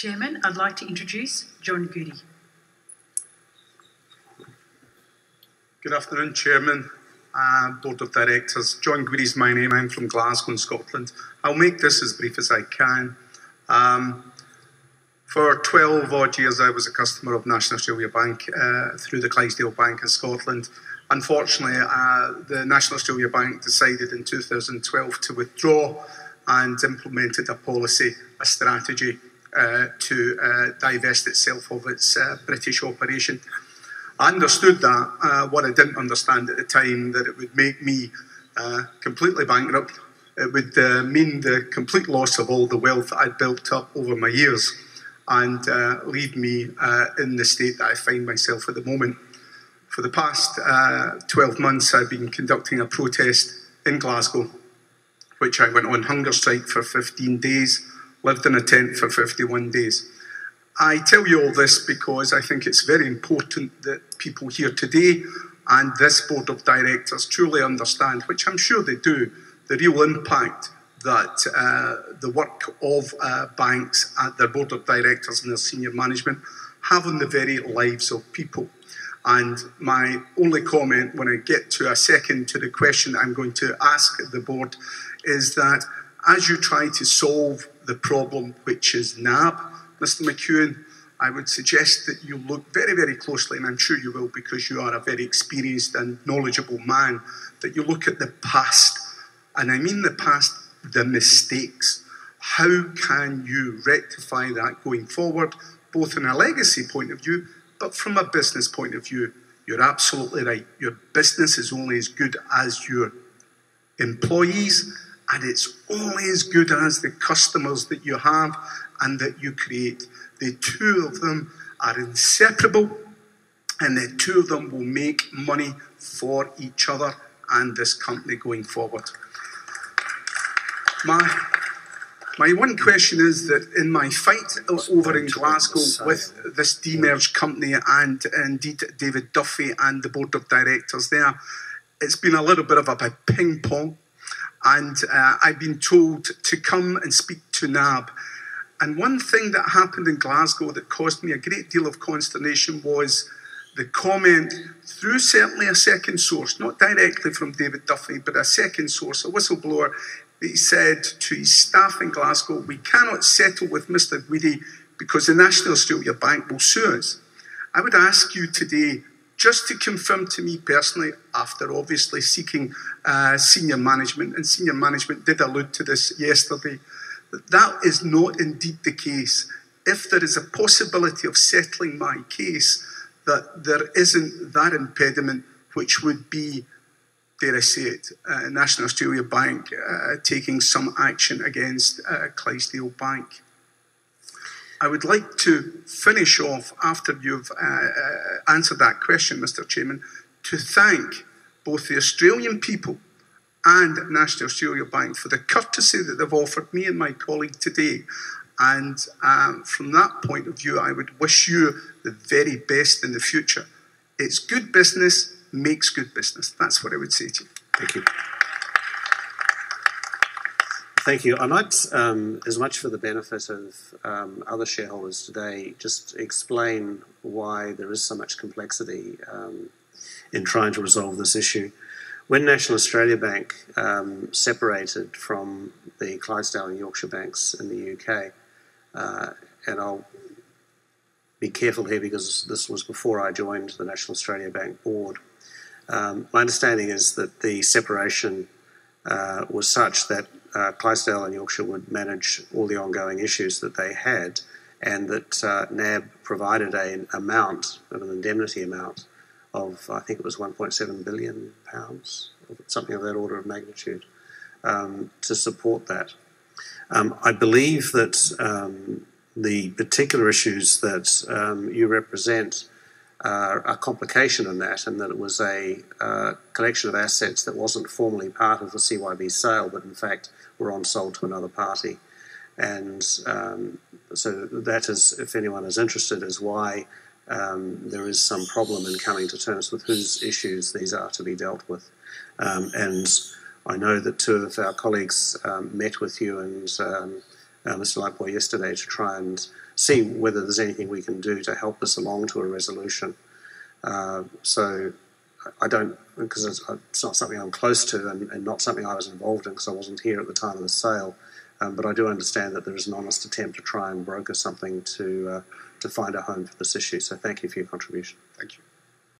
Chairman, I'd like to introduce John Guidi. Good afternoon, Chairman, uh, Board of Directors. John Guidi is my name. I'm from Glasgow, in Scotland. I'll make this as brief as I can. Um, for 12 odd years, I was a customer of National Australia Bank uh, through the Clydesdale Bank in Scotland. Unfortunately, uh, the National Australia Bank decided in 2012 to withdraw and implemented a policy, a strategy uh, to uh, divest itself of its uh, British operation. I understood that. Uh, what I didn't understand at the time that it would make me uh, completely bankrupt. It would mean the complete loss of all the wealth I'd built up over my years and leave me in the state that I find myself at the moment. For the past uh, 12 months, I've been conducting a protest in Glasgow, which I went on hunger strike for 15 days, lived in a tent for 51 days. I tell you all this because I think it's very important that people here today and this board of directors truly understand, which I'm sure they do, the real impact that uh, the work of uh, banks at their board of directors and their senior management have on the very lives of people. And my only comment when I get to a second to the question I'm going to ask the board is that as you try to solve the problem, which is NAB, Mr McEwan, I would suggest that you look very, very closely, and I'm sure you will because you are a very experienced and knowledgeable man, that you look at the past. And I mean the past, the mistakes. How can you rectify that going forward, both in a legacy point of view, but from a business point of view? You're absolutely right. Your business is only as good as your employees, and it's only as good as the customers that you have and that you create. The two of them are inseparable, and the two of them will make money for each other and this company going forward. My, my one question is that in my fight over in Glasgow with this demerged company and indeed David Duffy and the board of directors there, it's been a little bit of a ping pong. And uh, I've been told to come and speak to NAB and one thing that happened in Glasgow that caused me a great deal of consternation was the comment through certainly a second source, not directly from David Duffy, but a second source, a whistleblower, that he said to his staff in Glasgow, We cannot settle with Mr. Guidi because the National Australia Bank will sue us. I would ask you today just to confirm to me personally, after obviously seeking uh, senior management, and senior management did allude to this yesterday, that that is not indeed the case. If there is a possibility of settling my case, that there isn't that impediment, which would be, dare I say it, uh, National Australia Bank uh, taking some action against uh, Clydesdale Bank. I would like to finish off after you've uh, uh, answered that question, Mr. Chairman, to thank both the Australian people and National Australia Bank for the courtesy that they've offered me and my colleague today. And um, from that point of view, I would wish you the very best in the future. It's good business makes good business. That's what I would say to you. Thank you. Thank you. I might, um, as much for the benefit of um, other shareholders today, just explain why there is so much complexity um, in trying to resolve this issue. When National Australia Bank um, separated from the Clydesdale and Yorkshire banks in the UK, uh, and I'll be careful here because this was before I joined the National Australia Bank board. Um, my understanding is that the separation uh, was such that uh, Clydesdale and Yorkshire would manage all the ongoing issues that they had, and that uh, NAB provided an amount, of an indemnity amount, of I think it was 1.7 billion pounds, something of that order of magnitude, um, to support that. Um, I believe that um, the particular issues that um, you represent are a complication in that, and that it was a uh, collection of assets that wasn't formally part of the CYB sale, but in fact were on sold to another party. And um, so that is, if anyone is interested, is why um, there is some problem in coming to terms with whose issues these are to be dealt with. Um, and I know that two of our colleagues um, met with you and um, uh, Mr. Lightbody yesterday to try and see whether there's anything we can do to help us along to a resolution. Uh, so I don't, because it's, it's, not something I'm close to and, and not something I was involved in because I wasn't here at the time of the sale. Um, but I do understand that there is an honest attempt to try and broker something to uh, to find a home for this issue. So thank you for your contribution. Thank you.